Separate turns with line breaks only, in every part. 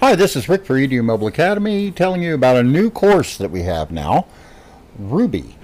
Hi, this is Rick for EDU Mobile Academy telling you about a new course that we have now, Ruby.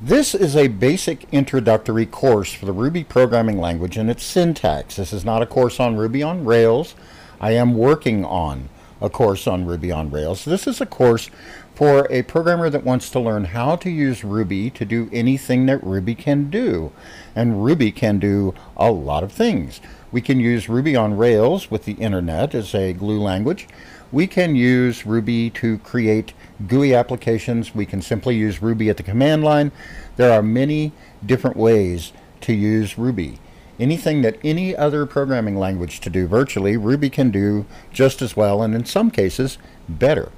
This is a basic introductory course for the Ruby programming language and its syntax. This is not a course on Ruby on Rails. I am working on a course on Ruby on Rails. This is a course for a programmer that wants to learn how to use Ruby to do anything that Ruby can do. And Ruby can do a lot of things. We can use Ruby on Rails with the internet as a glue language. We can use Ruby to create GUI applications. We can simply use Ruby at the command line. There are many different ways to use Ruby. Anything that any other programming language to do virtually, Ruby can do just as well and in some cases better.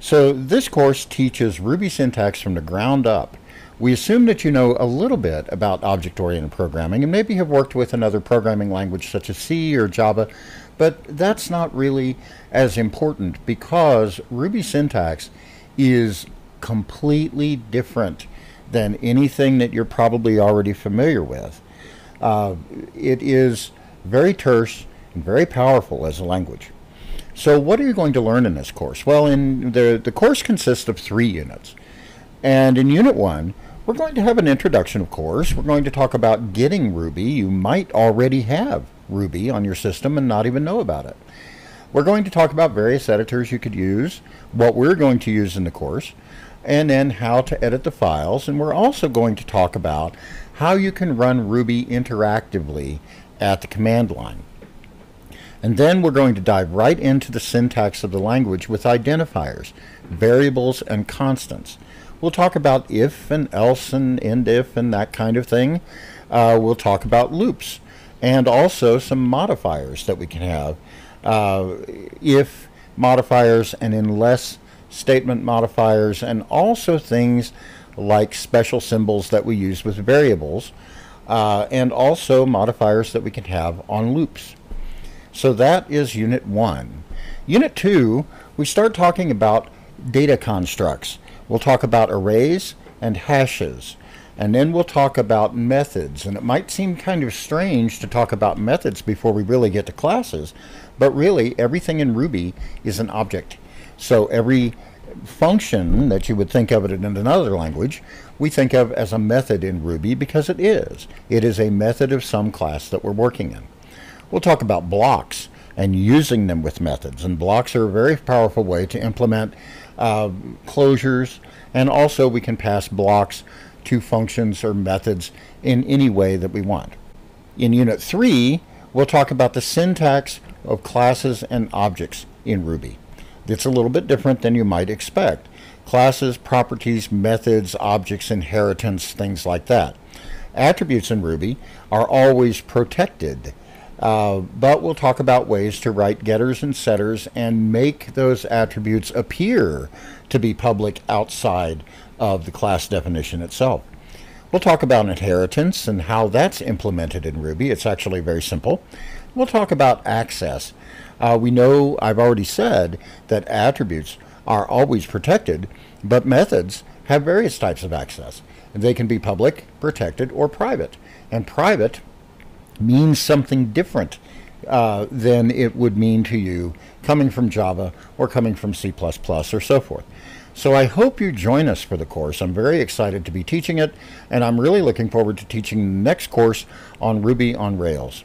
So this course teaches Ruby syntax from the ground up. We assume that you know a little bit about object-oriented programming and maybe have worked with another programming language such as C or Java, but that's not really as important because Ruby syntax is completely different than anything that you're probably already familiar with. Uh, it is very terse and very powerful as a language. So what are you going to learn in this course? Well, in the, the course consists of three units. And in Unit 1, we're going to have an introduction, of course. We're going to talk about getting Ruby. You might already have Ruby on your system and not even know about it. We're going to talk about various editors you could use, what we're going to use in the course, and then how to edit the files. And we're also going to talk about how you can run Ruby interactively at the command line. And then we're going to dive right into the syntax of the language with identifiers, variables, and constants. We'll talk about if and else and end if and that kind of thing. Uh, we'll talk about loops and also some modifiers that we can have. Uh, if modifiers and unless statement modifiers and also things like special symbols that we use with variables uh, and also modifiers that we can have on loops. So that is unit one. Unit two, we start talking about data constructs. We'll talk about arrays and hashes. And then we'll talk about methods. And it might seem kind of strange to talk about methods before we really get to classes, but really everything in Ruby is an object. So every function that you would think of it in another language, we think of as a method in Ruby because it is. It is a method of some class that we're working in. We'll talk about blocks and using them with methods. And blocks are a very powerful way to implement uh, closures, and also we can pass blocks to functions or methods in any way that we want. In Unit 3, we'll talk about the syntax of classes and objects in Ruby. It's a little bit different than you might expect. Classes, properties, methods, objects, inheritance, things like that. Attributes in Ruby are always protected uh, but we'll talk about ways to write getters and setters and make those attributes appear to be public outside of the class definition itself. We'll talk about inheritance and how that's implemented in Ruby. It's actually very simple. We'll talk about access. Uh, we know, I've already said, that attributes are always protected, but methods have various types of access. They can be public, protected, or private. And private means something different uh, than it would mean to you coming from Java or coming from C++ or so forth. So I hope you join us for the course. I'm very excited to be teaching it, and I'm really looking forward to teaching the next course on Ruby on Rails.